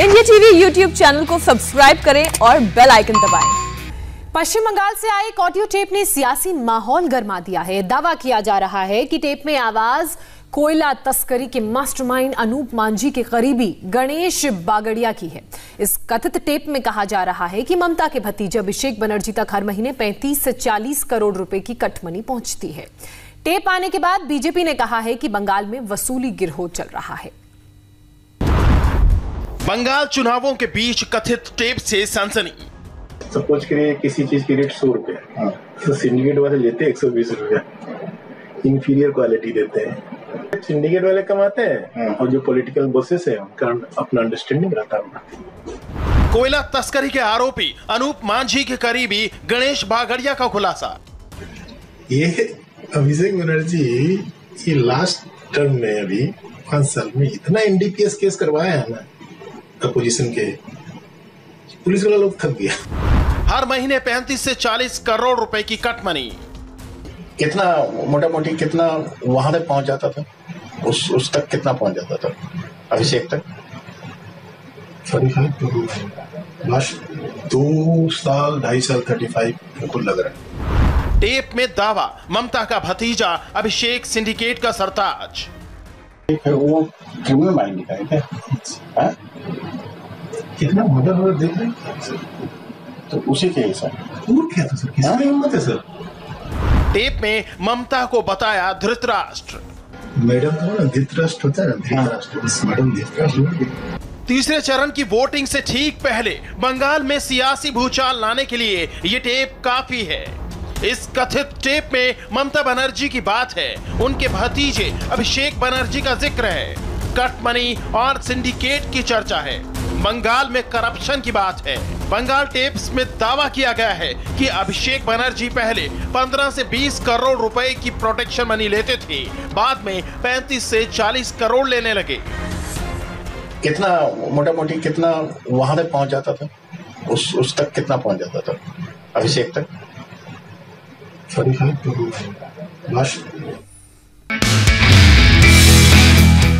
India TV YouTube channel को subscribe करें और बेल आइकन दबाएँ। पश्चिम बंगाल से आए एक ऑडियो टेप ने सियासी माहौल गर्मा दिया है। दावा किया जा रहा है कि टेप में आवाज़ कोयला तस्करी के मास्टरमाइंड अनूप मांझी के करीबी गणेश बागड़िया की है। इस कथित टेप में कहा जा रहा है कि ममता के भतीजे अभिषेक बनर्जी तक हर महीने 35 से 40 करोड़ रुपए की कटमनी पहुँचती है। टेप आने के बाद बीजेपी ने कहा है कि बंगाल में वसूली गिरोह चल रहा है। बंगाल चुनावों के बीच कथित टेप से सनसनी। सपोज़ करिए किसी चीज़ की रेट सौ रुपए तो सिंडिकेट वाले लेते हैं एक सौ बीस रुपया। इंफीरियर क्वालिटी देते हैं। सिंडिकेट वाले कमाते हैं। और जो पॉलिटिकल बॉसेस है उनका अपना अंडरस्टैंडिंग रहता है। कोयला तस्करी के आरोपी अनूप मांझी के करीबी गणेश बागड़िया का खुलासा। ये अभिषेक बनर्जी ये लास्ट टर्म में अभी पाँच साल में इतना एनडीपीएस केस करवाया है ना अपोजिशन के पुलिस वाला लोग थक गया। हर महीने 35 से 40 करोड़ रुपए की कटमनी कितना मोटा मोटी कितना वहाँ तक पहुँच जाता था? उस उस तक कितना पहुँच जाता था? अभिषेक तक? लास्ट दो साल ढाई साल थर्टी फाइव बिल्कुल लग रहा है। टेप में दावा ममता का भतीजा अभिषेक सिंडिकेट का सरताज। वो क्रिमिनल माइंड का है क्या? हाँ? कितना मर्डर हो देख रहे तो उसी के हिसाब और क्या था सर किसकी हिम्मत है सर? टेप में ममता को बताया धृतराष्ट्र। मैडम का ना धृतराष्ट्र होता है ना? धृतराष्ट्र बस मैडम धृतराष्ट्र तीसरे चरण की वोटिंग से ठीक पहले बंगाल में सियासी भूचाल लाने के लिए ये टेप काफ़ी है। इस कथित टेप में ममता बनर्जी की बात है। उनके भतीजे अभिषेक बनर्जी का ज़िक्र है। कट मनी और सिंडिकेट की चर्चा है। बंगाल में करप्शन की बात है। बंगाल टेप्स में दावा किया गया है कि अभिषेक बनर्जी पहले 15 से 20 करोड़ रुपए की प्रोटेक्शन मनी लेते थे। बाद में 35 से 40 करोड़ लेने लगे। कितना मोटा मोटी कितना वहाँ तक पहुँच जाता था? उस उस तक कितना पहुँच जाता था? अभिषेक तक?